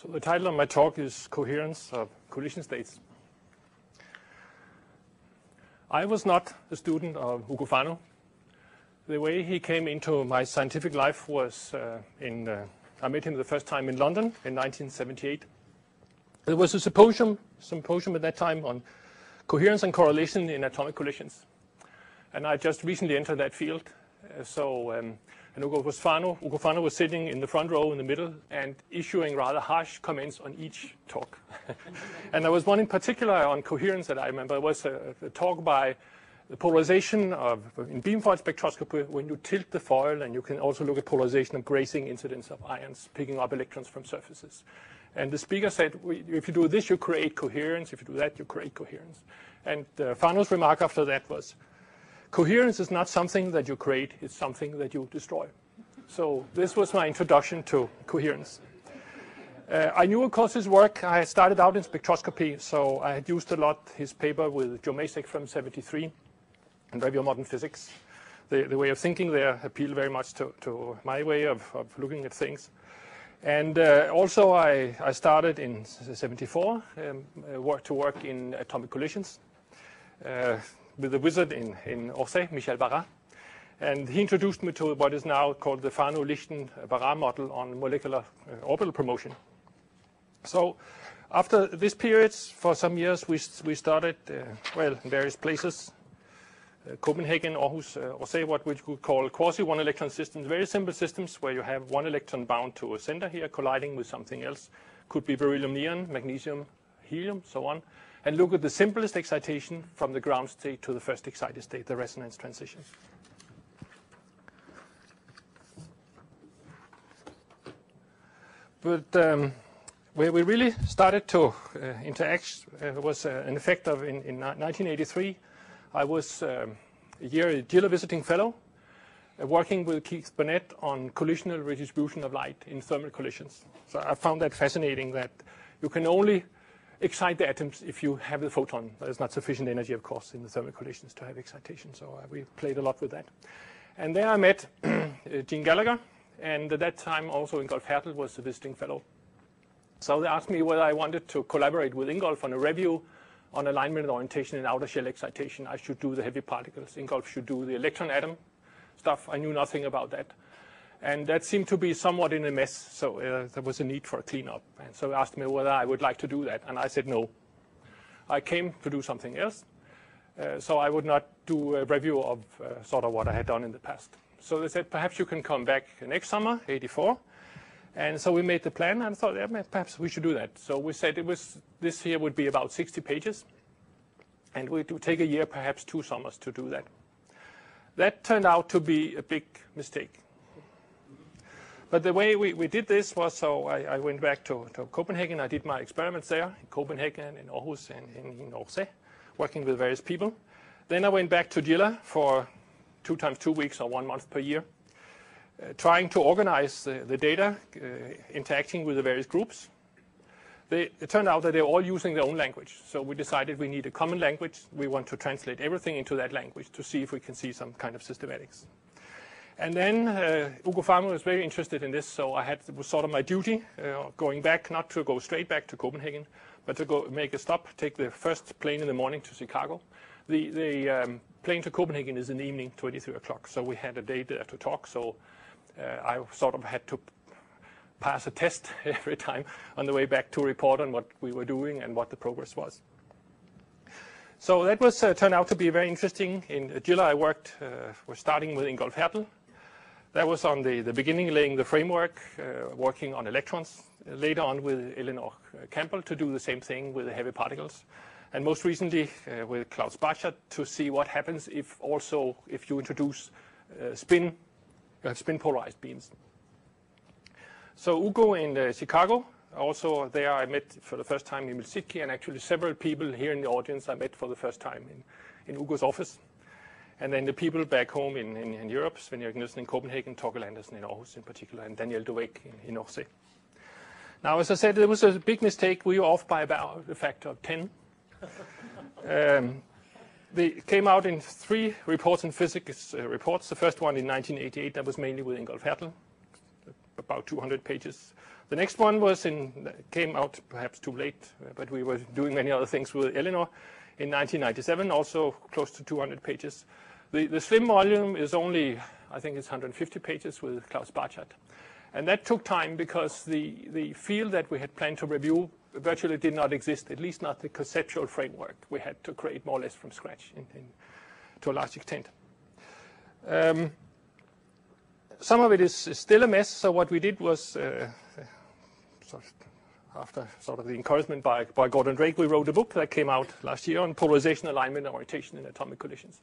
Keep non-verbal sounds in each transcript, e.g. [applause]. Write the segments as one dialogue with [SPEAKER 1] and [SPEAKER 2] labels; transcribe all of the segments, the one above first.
[SPEAKER 1] So the title of my talk is Coherence of Collision States. I was not a student of Ugo Fano. The way he came into my scientific life was uh, in, uh, I met him the first time in London in 1978. There was a symposium, symposium at that time on coherence and correlation in atomic collisions. And I just recently entered that field. Uh, so um, and Ugo Fano, Ugo Fano was sitting in the front row in the middle and issuing rather harsh comments on each talk. [laughs] and there was one in particular on coherence that I remember. It was a, a talk by the polarization of in beamforming spectroscopy when you tilt the foil and you can also look at polarization of grazing incidence of ions picking up electrons from surfaces. And the speaker said, if you do this, you create coherence. If you do that, you create coherence. And uh, Fano's remark after that was, Coherence is not something that you create, it's something that you destroy. So this was my introduction to coherence. Uh, I knew, of course, his work. I started out in spectroscopy, so I had used a lot his paper with Joe Macek from 73 and Review of Modern Physics. The, the, way of thinking there appealed very much to, to my way of, of, looking at things. And uh, also, I, I, started in 74 um, uh, work to work in atomic collisions. Uh, with the wizard in, in Orsay, Michel Barat. And he introduced me to what is now called the Fano-Lichten-Barat model on molecular uh, orbital promotion. So after this period, for some years, we, we started, uh, well, in various places, uh, Copenhagen, Aarhus, uh, Orsay, what we could call quasi-one electron systems, very simple systems where you have one electron bound to a center here colliding with something else. Could be beryllium neon, magnesium, helium, so on and look at the simplest excitation from the ground state to the first excited state, the resonance transition. But um, where we really started to uh, interact uh, was uh, an effect of in, in 1983. I was um, a year a JILA visiting fellow uh, working with Keith Burnett on collisional redistribution of light in thermal collisions. So I found that fascinating that you can only excite the atoms if you have the photon. There's not sufficient energy, of course, in the thermal collisions to have excitation. So uh, we played a lot with that. And there I met [clears throat] Gene Gallagher, and at that time also Ingolf Hertel was a visiting fellow. So they asked me whether I wanted to collaborate with Ingolf on a review on alignment and orientation and outer shell excitation. I should do the heavy particles. Ingolf should do the electron atom stuff. I knew nothing about that. And that seemed to be somewhat in a mess, so uh, there was a need for a cleanup. And so he asked me whether I would like to do that, and I said no. I came to do something else, uh, so I would not do a review of uh, sort of what I had done in the past. So they said, perhaps you can come back next summer, 84. And so we made the plan, and thought, yeah, perhaps we should do that. So we said it was this year would be about 60 pages, and we would take a year, perhaps two summers, to do that. That turned out to be a big mistake. But the way we, we did this was so I, I went back to, to, Copenhagen. I did my experiments there in Copenhagen, in Aarhus, and in, in working with various people. Then I went back to JILA for two times two weeks or one month per year, uh, trying to organize the, the data, uh, interacting with the various groups. They, it turned out that they were all using their own language. So we decided we need a common language. We want to translate everything into that language to see if we can see some kind of systematics. And then uh, Ugo Fano was very interested in this, so I had it was sort of my duty uh, going back, not to go straight back to Copenhagen, but to go make a stop, take the first plane in the morning to Chicago. The, the um, plane to Copenhagen is in the evening, 23 o'clock, so we had a day there to talk. So uh, I sort of had to pass a test [laughs] every time on the way back to report on what we were doing and what the progress was. So that was uh, turned out to be very interesting. In JILA, I worked, uh, we're starting with Ingolf Hertel, that was on the, the beginning, laying the framework, uh, working on electrons. Later on with Eleanor Campbell to do the same thing with the heavy particles. And most recently uh, with Klaus Bartschat to see what happens if also if you introduce uh, spin, have spin polarized beams. So Ugo in uh, Chicago, also there I met for the first time Emil Sittke and actually several people here in the audience I met for the first time in, in Ugo's office. And then the people back home in, in, in Europe, Sven Erik Nielsen in Copenhagen, Torkel Andersen in Aarhus in particular, and Daniel Dowek in, in Orsay. Now, as I said, it was a big mistake. We were off by about a factor of 10. [laughs] um, they came out in three reports in physics uh, reports. The first one in 1988, that was mainly with Ingolf Hertel. about 200 pages. The next one was in, came out perhaps too late, uh, but we were doing many other things with Eleanor in 1997, also close to 200 pages. The, the slim volume is only, I think it's 150 pages with Klaus Bartschat. And that took time because the, the field that we had planned to review virtually did not exist, at least not the conceptual framework we had to create more or less from scratch in, in, to a large extent. Um, some of it is, is, still a mess, so what we did was, uh, sort of after sort of the encouragement by, by Gordon Drake, we wrote a book that came out last year on polarization, alignment, and orientation in atomic collisions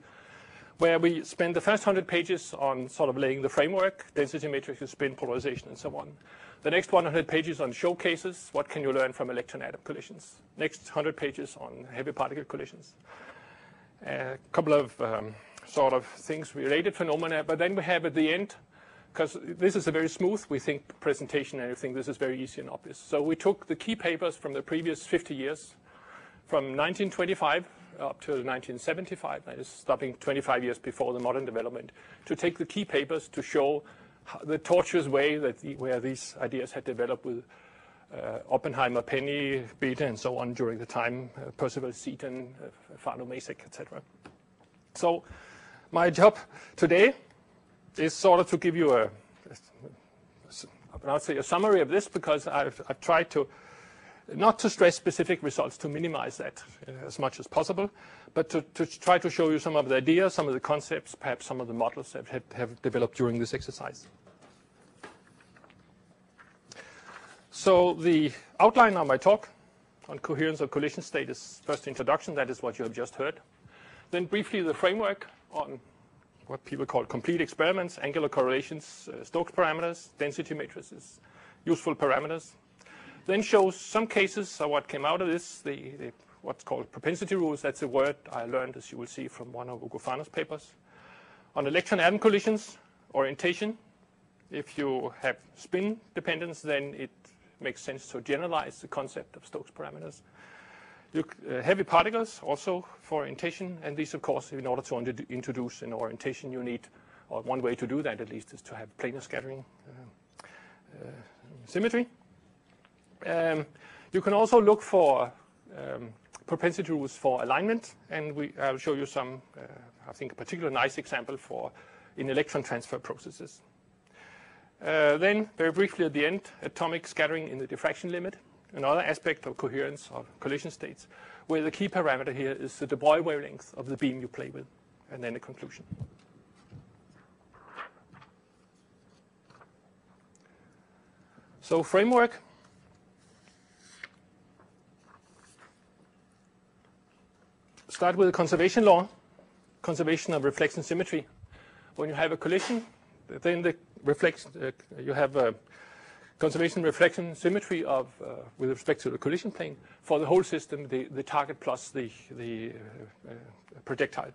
[SPEAKER 1] where we spend the first 100 pages on sort of laying the framework, density matrices, spin polarization, and so on. The next 100 pages on showcases, what can you learn from electron-atom collisions. Next 100 pages on heavy particle collisions. A couple of um, sort of things related phenomena, but then we have at the end, because this is a very smooth, we think, presentation and everything, this is very easy and obvious. So we took the key papers from the previous 50 years, from 1925 up to 1975, that is stopping 25 years before the modern development, to take the key papers to show the tortuous way that the, where these ideas had developed with uh, Oppenheimer, Penney, Bethe, and so on during the time, uh, Percival Seaton, uh, Fano Macek, etc. So my job today is sort of to give you a, a I would say a summary of this because I've, I've tried to not to stress specific results, to minimize that uh, as much as possible, but to, to, try to show you some of the ideas, some of the concepts, perhaps some of the models that have, have developed during this exercise. So the outline of my talk on coherence of collision state is first introduction, that is what you have just heard. Then briefly the framework on what people call complete experiments, angular correlations, uh, Stokes parameters, density matrices, useful parameters, then shows some cases of what came out of this, the, the, what's called propensity rules. That's a word I learned, as you will see, from one of Ugo Fano's papers. On electron-atom collisions, orientation, if you have spin dependence, then it makes sense to generalize the concept of Stokes parameters. You, uh, heavy particles also for orientation, and these, of course, in order to introduce an orientation, you need, or one way to do that at least, is to have planar scattering uh, uh, symmetry. Um, you can also look for um, propensity rules for alignment, and we, I'll show you some, uh, I think, a particular nice example for in electron transfer processes. Uh, then, very briefly at the end, atomic scattering in the diffraction limit, another aspect of coherence of collision states, where the key parameter here is the de Broglie wavelength of the beam you play with, and then a conclusion. So framework, start with conservation law, conservation of reflection symmetry. When you have a collision, then the reflection, uh, you have a conservation reflection symmetry of, uh, with respect to the collision plane for the whole system, the, the target plus the, the uh, projectile.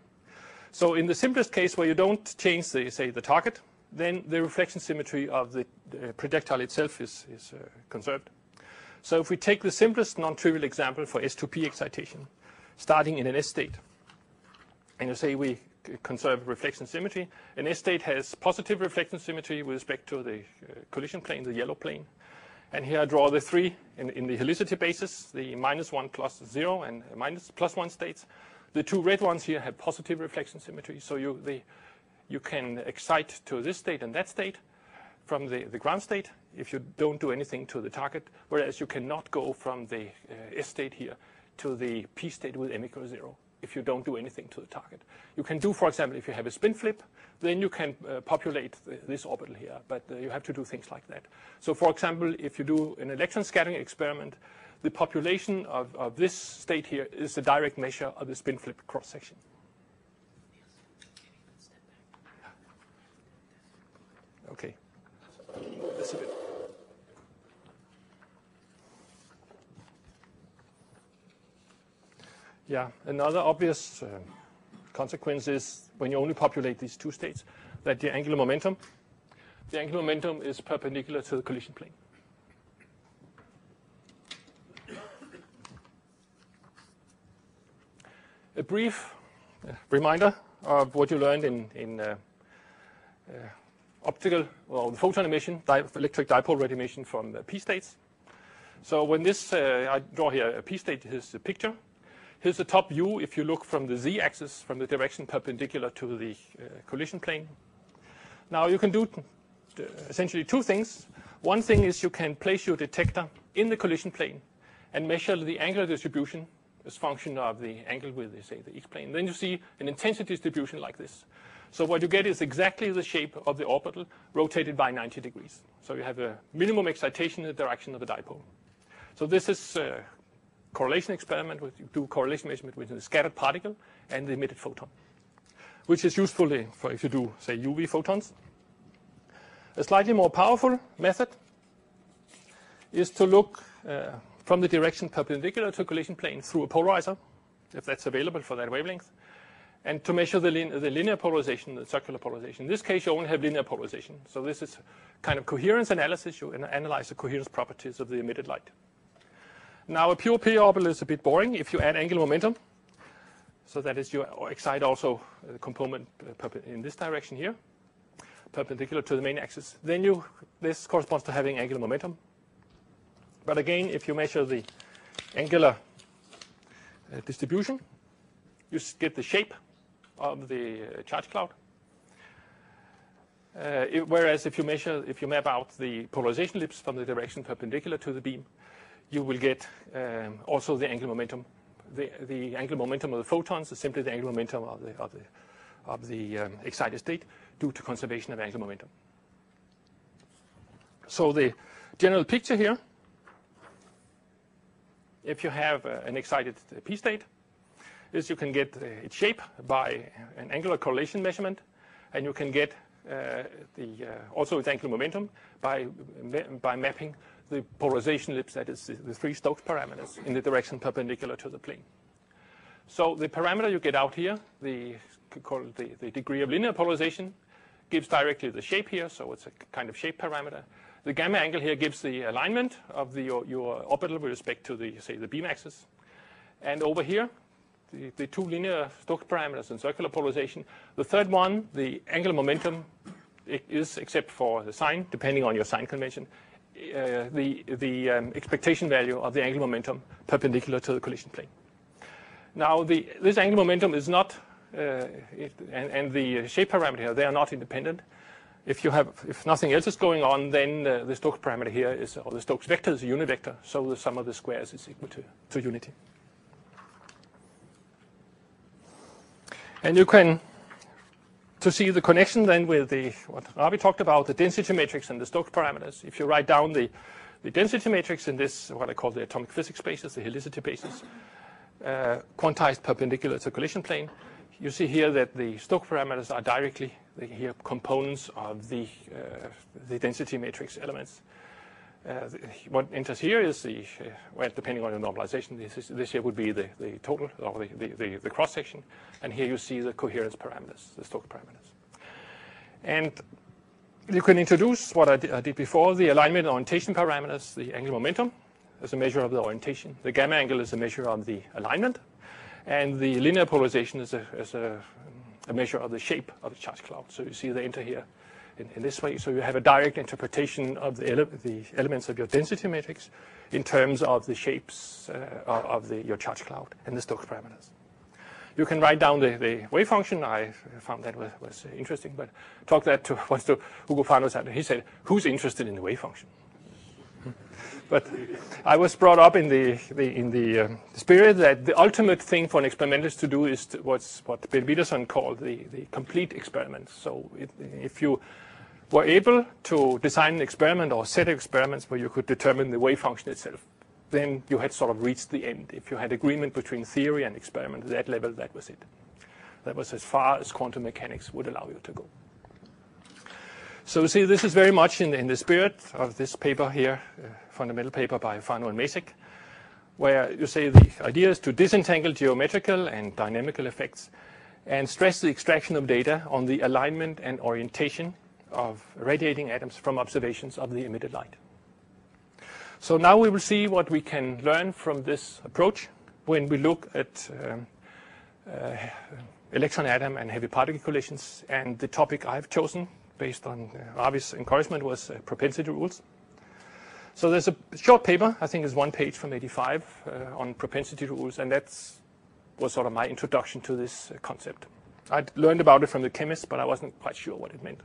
[SPEAKER 1] So in the simplest case where you don't change, the, say, the target, then the reflection symmetry of the projectile itself is, is uh, conserved. So if we take the simplest non-trivial example for S2P excitation, starting in an S state. And you say we conserve reflection symmetry. An S state has positive reflection symmetry with respect to the uh, collision plane, the yellow plane. And here I draw the three in, in the helicity basis, the minus 1 plus 0 and minus plus 1 states. The two red ones here have positive reflection symmetry. So you, the, you can excite to this state and that state from the, the ground state if you don't do anything to the target, whereas you cannot go from the uh, S state here to the p state with m equals 0 if you don't do anything to the target. You can do, for example, if you have a spin flip, then you can uh, populate the, this orbital here, but uh, you have to do things like that. So, for example, if you do an electron scattering experiment, the population of, of this state here is a direct measure of the spin flip cross section. Okay. This a bit. Yeah, another obvious uh, consequence is when you only populate these two states, that the angular momentum, the angular momentum is perpendicular to the collision plane. A brief uh, reminder of what you learned in, in uh, uh, optical or the photon emission, di electric dipole radiation from p states. So when this, uh, I draw here a p state, here's the picture. Here's the top view if you look from the z-axis, from the direction perpendicular to the uh, collision plane. Now you can do uh, essentially two things. One thing is you can place your detector in the collision plane and measure the angular distribution as function of the angle with, say, the x-plane. Then you see an intensity distribution like this. So what you get is exactly the shape of the orbital rotated by 90 degrees. So you have a minimum excitation in the direction of the dipole. So this is a correlation experiment. With, you do correlation measurement between the scattered particle and the emitted photon, which is useful for if you do, say, UV photons. A slightly more powerful method is to look uh, from the direction perpendicular to the collision plane through a polarizer, if that's available for that wavelength, and to measure the, lin the, linear polarization, the circular polarization. In this case, you only have linear polarization. So this is kind of coherence analysis. You analyze the coherence properties of the emitted light. Now, a pure P orbital is a bit boring if you add angular momentum. So that is you excite also the component uh, in this direction here, perpendicular to the main axis. Then you, this corresponds to having angular momentum. But again, if you measure the angular uh, distribution, you get the shape of the uh, charge cloud. Uh, it, whereas if you measure, if you map out the polarization ellipse from the direction perpendicular to the beam, you will get um, also the angular momentum. The, the, angular momentum of the photons is simply the angular momentum of the, of the, of the um, excited state due to conservation of angular momentum. So the general picture here if you have uh, an excited p state, is you can get uh, its shape by an angular correlation measurement, and you can get uh, the also its angular momentum by by mapping the polarization ellipse, that is the three Stokes parameters, in the direction perpendicular to the plane. So the parameter you get out here, the, the, the, degree of linear polarization, gives directly the shape here, so it's a kind of shape parameter. The gamma angle here gives the alignment of the, your, your orbital with respect to the, say, the beam axis. And over here, the, the two linear Stokes parameters and circular polarization. The third one, the angular momentum, is, except for the sign, depending on your sign convention, the, the um, expectation value of the angular momentum perpendicular to the collision plane. Now, the, this angular momentum is not, uh, it, and, and, the shape parameter here, they are not independent. If you have, if nothing else is going on, then uh, the Stokes parameter here is, or the Stokes vector is a unit vector, so the sum of the squares is equal to, to unity. And you can, to see the connection then with the, what Ravi talked about, the density matrix and the Stokes parameters, if you write down the, the density matrix in this, what I call the atomic physics basis, the helicity basis, uh, quantized perpendicular to collision plane, you see here that the Stokes parameters are directly here components of the, uh, the density matrix elements. Uh, what enters here is the, uh, well, depending on the normalization, this, is, this here would be the, the total, or the, the, the, cross section. And here you see the coherence parameters, the Stokes parameters. And you can introduce what I did, I did before, the alignment orientation parameters, the angular momentum as a measure of the orientation. The gamma angle is a measure of the alignment. And the linear polarization is a, is a a measure of the shape of the charge cloud. So you see they enter here in, in this way. So you have a direct interpretation of the, ele the, elements of your density matrix in terms of the shapes uh, of the, your charge cloud and the Stokes parameters. You can write down the, the wave function. I found that was, was interesting, but talk that to [laughs] once to Ugo Fano, and he said, "Who's interested in the wave function?" [laughs] But I was brought up in the, the in the um, spirit that the ultimate thing for an experimentalist to do is to, what's what Ben Bederson called the, the complete experiment. So it, if you were able to design an experiment or set of experiments where you could determine the wave function itself, then you had sort of reached the end. If you had agreement between theory and experiment at that level, that was it. That was as far as quantum mechanics would allow you to go. So you see, this is very much in, in the spirit of this paper here, uh, fundamental paper by Fano and Macek, where you say the idea is to disentangle geometrical and dynamical effects and stress the extraction of data on the alignment and orientation of radiating atoms from observations of the emitted light. So now we will see what we can learn from this approach when we look at um, uh, electron atom and heavy particle collisions. And the topic I've chosen based on uh, Ravi's encouragement, was uh, propensity rules. So there's a short paper, I think it's one page from 85, uh, on propensity rules, and that was sort of my introduction to this uh, concept. I'd learned about it from the chemist, but I wasn't quite sure what it meant.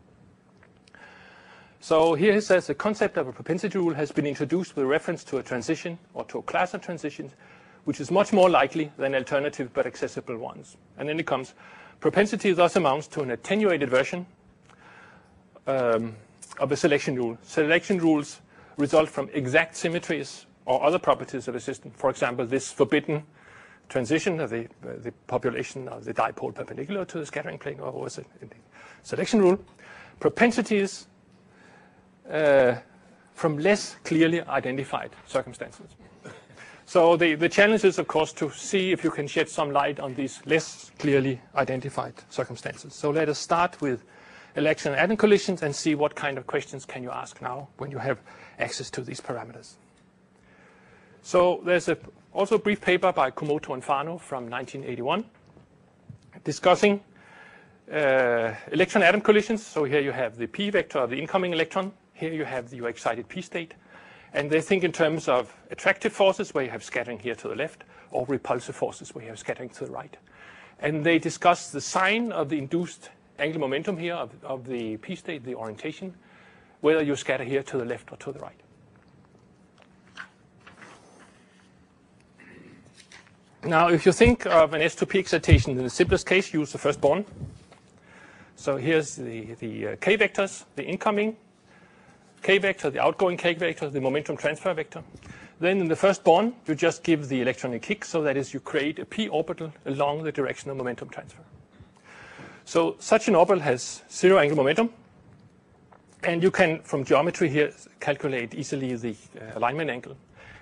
[SPEAKER 1] So here he says the concept of a propensity rule has been introduced with reference to a transition or to a class of transitions, which is much more likely than alternative but accessible ones. And then it comes, propensity thus amounts to an attenuated version um, of a selection rule. Selection rules result from exact symmetries or other properties of a system. For example, this forbidden transition of the, uh, the population of the dipole perpendicular to the scattering plane, or was it in the selection rule? Propensities uh, from less clearly identified circumstances. So the, the challenge is, of course, to see if you can shed some light on these less clearly identified circumstances. So let us start with election and atom collisions and see what kind of questions can you ask now when you have access to these parameters. So there's a, also a brief paper by Kohmoto and Fano from 1981 discussing uh, electron-atom collisions. So here you have the p vector of the incoming electron. Here you have the excited p state. And they think in terms of attractive forces, where you have scattering here to the left, or repulsive forces, where you have scattering to the right. And they discuss the sign of the induced angular momentum here of, of the p state, the orientation, whether you scatter here to the left or to the right. Now, if you think of an S2P excitation in the simplest case, use the first Born. So here's the, the uh, k vectors, the incoming k vector, the outgoing k vector, the momentum transfer vector. Then in the first Born, you just give the electron a kick, so that is you create a p orbital along the direction of momentum transfer. So such an orbital has zero angular momentum, and you can, from geometry here, calculate easily the uh, alignment angle.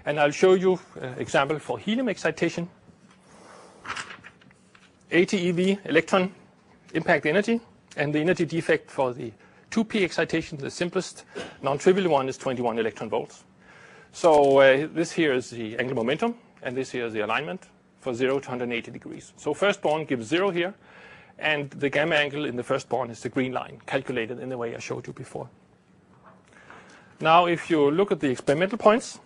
[SPEAKER 1] And I'll show you an uh, example for helium excitation. 80 eV electron impact energy, and the energy defect for the 2p excitation, the simplest non-trivial one, is 21 electron volts. So uh, this here is the angular momentum, and this here is the alignment for 0 to 180 degrees. So first Born gives 0 here, and the gamma angle in the first Born is the green line, calculated in the way I showed you before. Now, if you look at the experimental points,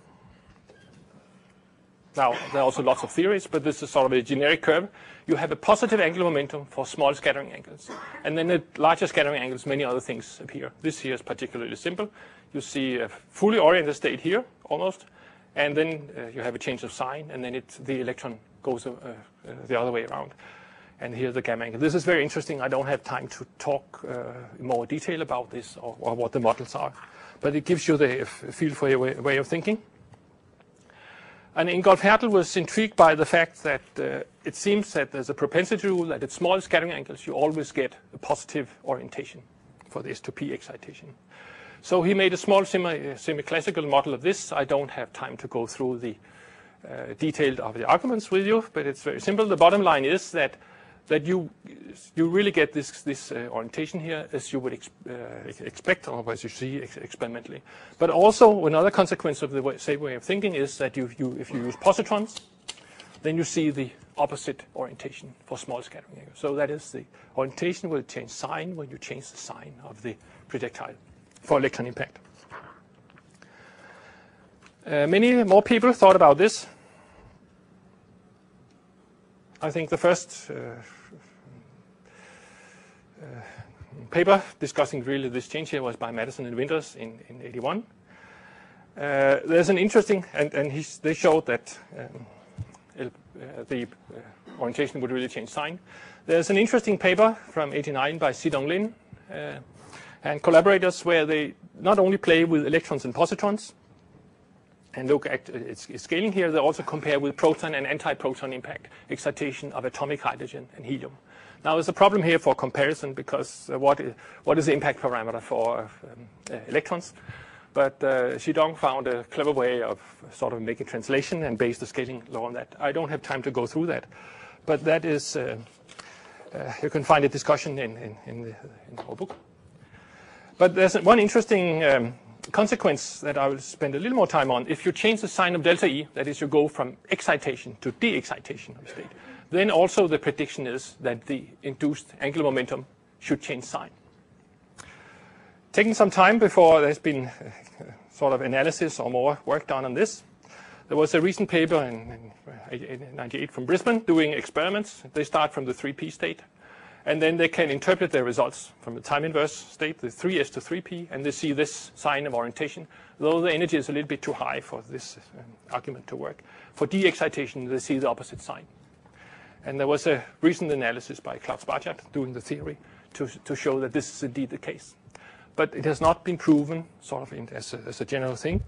[SPEAKER 1] now, there are also lots of theories, but this is sort of a generic curve. You have a positive angular momentum for small scattering angles. And then at larger scattering angles, many other things appear. This here is particularly simple. You see a fully oriented state here, almost. And then uh, you have a change of sign, and then it, the electron goes uh, uh, the other way around. And here's the gamma angle. This is very interesting. I don't have time to talk uh, in more detail about this or, or, what the models are. But it gives you the feel for your way, way of thinking. And Ingolf Hertel was intrigued by the fact that uh, it seems that there's a propensity rule that at small scattering angles, you always get a positive orientation for the S2P excitation. So he made a small semi, semi-classical model of this. I don't have time to go through the uh, of the arguments with you, but it's very simple. The bottom line is that that you you really get this this uh, orientation here as you would uh, expect or as you see ex experimentally. But also another consequence of the way, same way of thinking is that you, you if you use positrons, then you see the opposite orientation for small scattering angles. So that is the orientation will change sign when you change the sign of the projectile for electron impact. Uh, many more people thought about this. I think the first uh, paper discussing really this change here was by Madison and Winters in, in 81. Uh, there's an interesting, and, and they showed that um, uh, the uh, orientation would really change sign. There's an interesting paper from 89 by Chii-Dong Lin uh, and collaborators where they not only play with electrons and positrons and look at its, scaling here, they also compare with proton and anti-proton impact excitation of atomic hydrogen and helium. Now, there's a problem here for comparison because uh, what, is, what is the impact parameter for um, uh, electrons? But uh, Chii-Dong found a clever way of sort of making translation and base the scaling law on that. I don't have time to go through that, but that is, uh, uh, you can find a discussion in, in, in, the, in our book. But there's one interesting um, consequence that I will spend a little more time on. If you change the sign of delta E, that is, you go from excitation to de-excitation of state, then also the prediction is that the induced angular momentum should change sign. Taking some time before there's been uh, sort of analysis or more work done on this. There was a recent paper in, in 98 from Brisbane doing experiments. They start from the 3p state, and then they can interpret their results from the time inverse state, the 3s to 3p, and they see this sign of orientation, though the energy is a little bit too high for this um, argument to work. For de-excitation, they see the opposite sign. And there was a recent analysis by Klaus Bartschat doing the theory to, to show that this is indeed the case. But it has not been proven sort of in, as, a, as, a, general thing.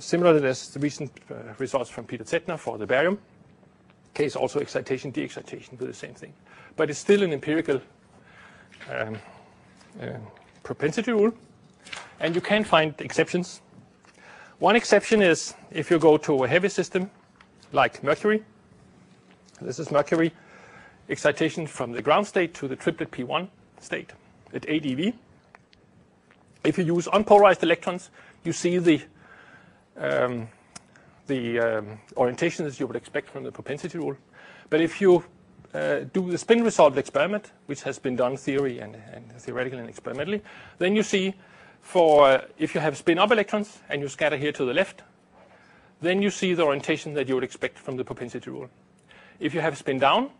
[SPEAKER 1] Similarly, there's the recent uh, results from Peter Zetner for the barium case, also excitation, de-excitation do the same thing. But it's still an empirical um, uh, propensity rule, and you can find exceptions. One exception is if you go to a heavy system like Mercury, this is Mercury excitation from the ground state to the triplet P1 state at 8 eV. If you use unpolarized electrons, you see the um, the um, orientation as you would expect from the propensity rule. But if you uh, do the spin resolved experiment, which has been done theory and, and theoretically and experimentally, then you see for uh, if you have spin up electrons and you scatter here to the left, then you see the orientation that you would expect from the propensity rule. If you have spin down,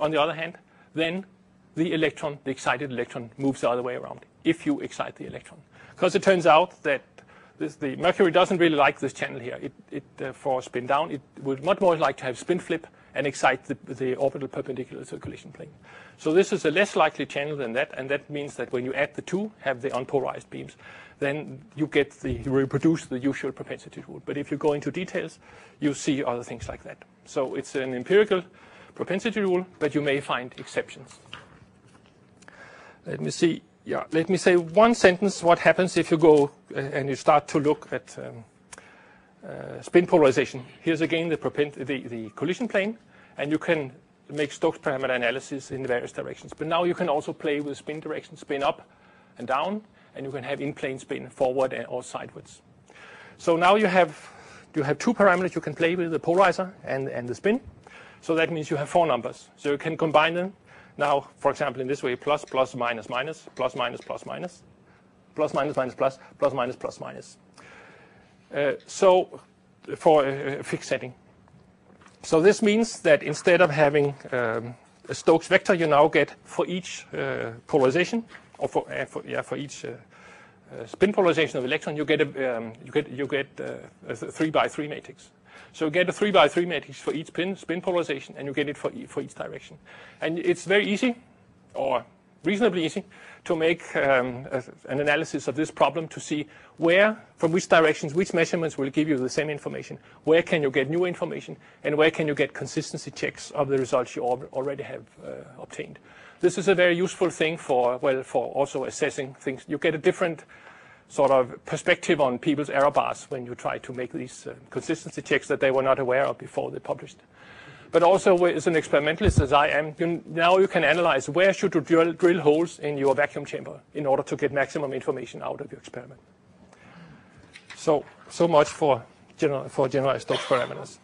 [SPEAKER 1] on the other hand, then the electron, the excited electron, moves the other way around if you excite the electron. Because it turns out that this, the Mercury doesn't really like this channel here. It, it uh, for spin down, it would much more like to have spin flip and excite the, the orbital perpendicular collision plane. So this is a less likely channel than that, and that means that when you add the two, have the unpolarized beams, then you get the you reproduce the usual propensity rule. But if you go into details, you see other things like that. So it's an empirical propensity rule, but you may find exceptions. Let me see. Yeah, let me say one sentence. What happens if you go uh, and you start to look at um, uh, spin polarization? Here's again the, the, the, collision plane, and you can make Stokes parameter analysis in various directions. But now you can also play with spin direction, spin up and down, and you can have in-plane spin forward or sideways. So now you have you have two parameters you can play with, the polarizer and, and the spin. So that means you have four numbers. So you can combine them now, for example, in this way, plus, plus, minus, minus, plus, minus, plus, minus, plus, minus, minus, plus, plus, minus, plus, minus. Uh, so for a, fixed setting. So this means that instead of having um, a Stokes vector, you now get for each uh, polarization, or for, for, yeah, for each uh, uh, spin polarization of electron, you get a, um, you get you get uh, a three by three matrix. So you get a 3 by 3 matrix for each spin, spin polarization, and you get it for, e for each direction. And it's very easy, or reasonably easy, to make um, a, an analysis of this problem to see where, from which directions, which measurements will give you the same information, where can you get new information, and where can you get consistency checks of the results you al already have uh, obtained. This is a very useful thing for, well, for also assessing things. You get a different sort of perspective on people's error bars when you try to make these uh, consistency checks that they were not aware of before they published. But also, as an experimentalist as I am, you, now you can analyze where should you drill, drill holes in your vacuum chamber in order to get maximum information out of your experiment. So, so much for, general, for generalized Stokes parameters.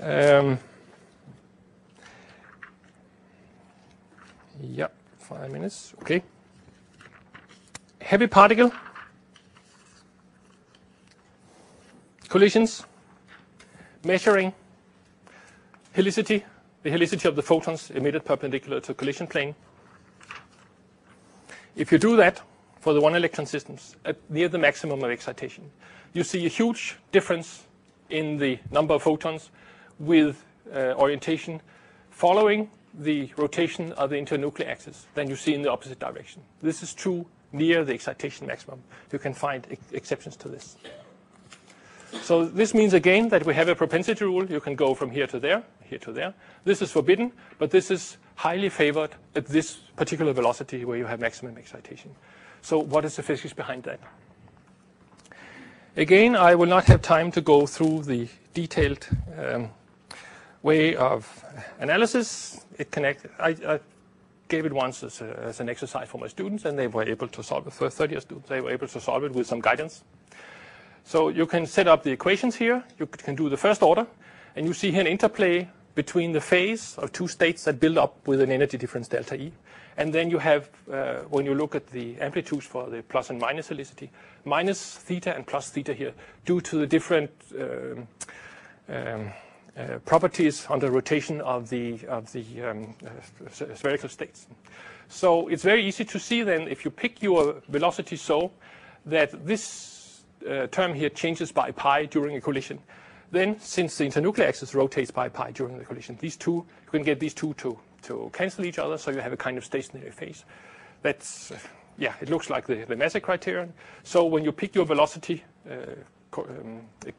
[SPEAKER 1] Um, yeah, five minutes. Okay. Heavy particle. Collisions, measuring. Helicity, the helicity of the photons emitted perpendicular to collision plane. If you do that for the one electron systems at near the maximum of excitation, you see a huge difference in the number of photons with uh, orientation following the rotation of the internuclear axis than you see in the opposite direction. This is true near the excitation maximum. You can find ex exceptions to this. So this means again that we have a propensity rule. You can go from here to there, here to there. This is forbidden, but this is highly favored at this particular velocity where you have maximum excitation. So what is the physics behind that? Again, I will not have time to go through the detailed um, way of analysis. It connect, I, I gave it once as, a, as, an exercise for my students, and they were able to solve it. For third-year students, they were able to solve it with some guidance. So you can set up the equations here. You can do the first order, and you see here an interplay between the phase of two states that build up with an energy difference delta E. And then you have, uh, when you look at the amplitudes for the plus and minus helicity, minus theta and plus theta here, due to the different um, um, uh, properties on the rotation of the, of the um, uh, spherical states. So it's very easy to see then if you pick your velocity so that this uh, term here changes by pi during a collision. Then, since the internuclear axis rotates by pi during the collision, these two, you can get these two to to cancel each other, so you have a kind of stationary phase. That's, yeah, it looks like the, the Massey criterion. So when you pick your velocity uh, um, uh,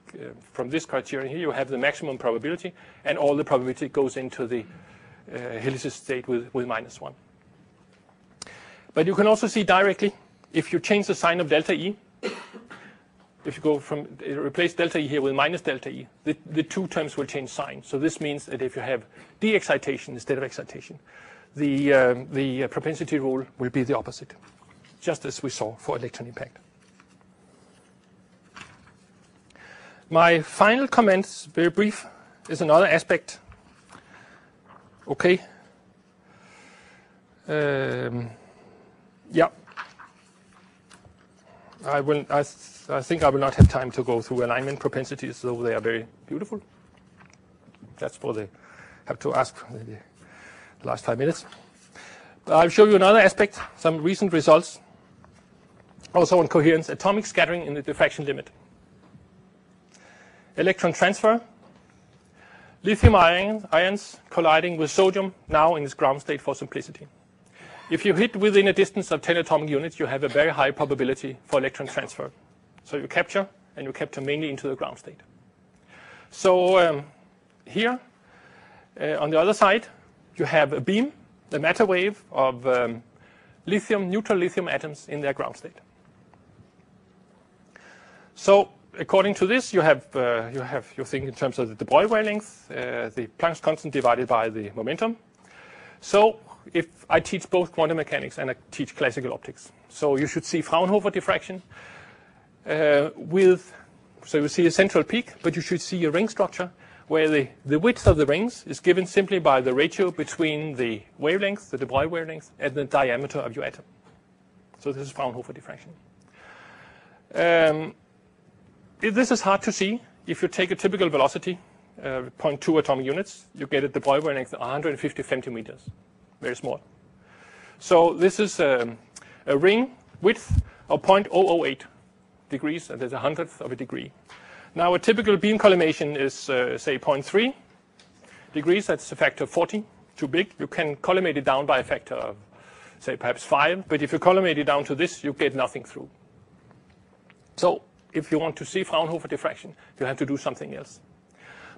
[SPEAKER 1] from this criterion here, you have the maximum probability, and all the probability goes into the uh, helices state with, with minus 1. But you can also see directly, if you change the sign of delta E, if you go from replace delta E here with minus delta E, the, the two terms will change sign. So this means that if you have de-excitation instead of excitation, the, um, the uh, propensity rule will be the opposite, just as we saw for electron impact. My final comments, very brief, is another aspect. Okay. Um, yeah. I will. I, th I think I will not have time to go through alignment propensities, though they are very beautiful. That's for the. Have to ask the, the last five minutes. But I'll show you another aspect, some recent results, also on coherence, atomic scattering in the diffraction limit. Electron transfer, lithium ion, ions colliding with sodium, now in its ground state for simplicity. If you hit within a distance of 10 atomic units, you have a very high probability for electron transfer. So you capture, and you capture mainly into the ground state. So um, here, uh, on the other side, you have a beam, a matter wave of um, lithium, neutral lithium atoms in their ground state. So according to this, you have, uh, you have you think in terms of the de Broglie wavelength, uh, the Planck's constant divided by the momentum. So if I teach both quantum mechanics and I teach classical optics. So you should see Fraunhofer diffraction uh, with, so you see a central peak, but you should see a ring structure where the, the width of the rings is given simply by the ratio between the wavelength, the de Broglie wavelength, and the diameter of your atom. So this is Fraunhofer diffraction. Um, this is hard to see. If you take a typical velocity, uh, 0.2 atomic units, you get a de Broglie wavelength of 150 femtometers very small. So this is a, a ring width of 0.008 degrees, and there's a hundredth of a degree. Now, a typical beam collimation is, uh, say, 0.3 degrees. That's a factor of 40, too big. You can collimate it down by a factor of, say, perhaps 5. But if you collimate it down to this, you get nothing through. So if you want to see Fraunhofer diffraction, you have to do something else.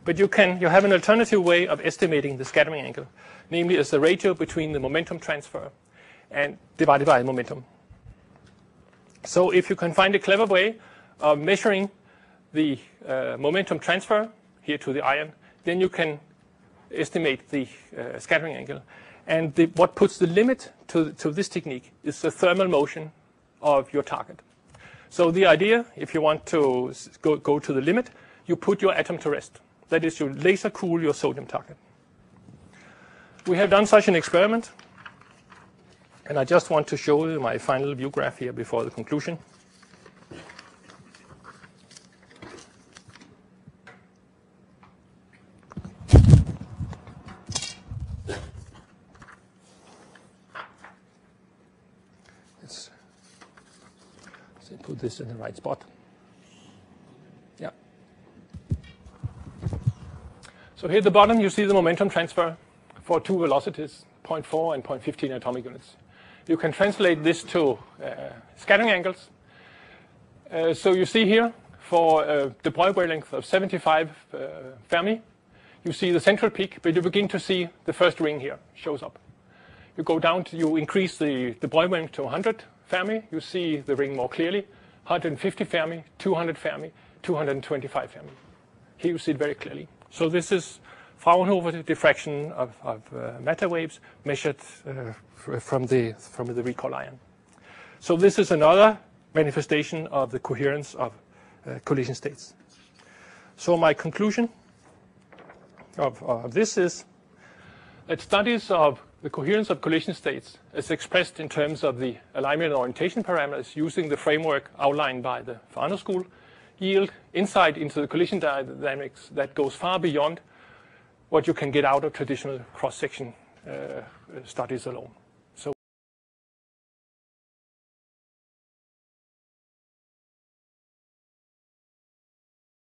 [SPEAKER 1] But you can you have an alternative way of estimating the scattering angle, namely as the ratio between the momentum transfer and divided by the momentum. So if you can find a clever way of measuring the uh, momentum transfer here to the ion, then you can estimate the uh, scattering angle. And the, what puts the limit to, to this technique is the thermal motion of your target. So the idea, if you want to go, go to the limit, you put your atom to rest. That is, you laser cool your sodium target. We have done such an experiment, and I just want to show you my final view graph here before the conclusion. Let's, let's put this in the right spot. Yeah. So here at the bottom, you see the momentum transfer for two velocities, 0.4 and 0.15 atomic units. You can translate this to uh, scattering angles. Uh, so you see here, for a de Broglie wavelength of 75 uh, Fermi, you see the central peak, but you begin to see the first ring here shows up. You go down to, you increase the de Broglie wavelength to 100 Fermi, you see the ring more clearly, 150 Fermi, 200 Fermi, 225 Fermi. Here you see it very clearly. So this is Fraunhofer diffraction of, of uh, matter waves measured uh, from the from the recall ion. So this is another manifestation of the coherence of uh, collision states. So my conclusion of, of this is that studies of the coherence of collision states is expressed in terms of the alignment and orientation parameters using the framework outlined by the Fano school, yield insight into the collision dynamics that goes far beyond what you can get out of traditional cross-section uh, studies alone.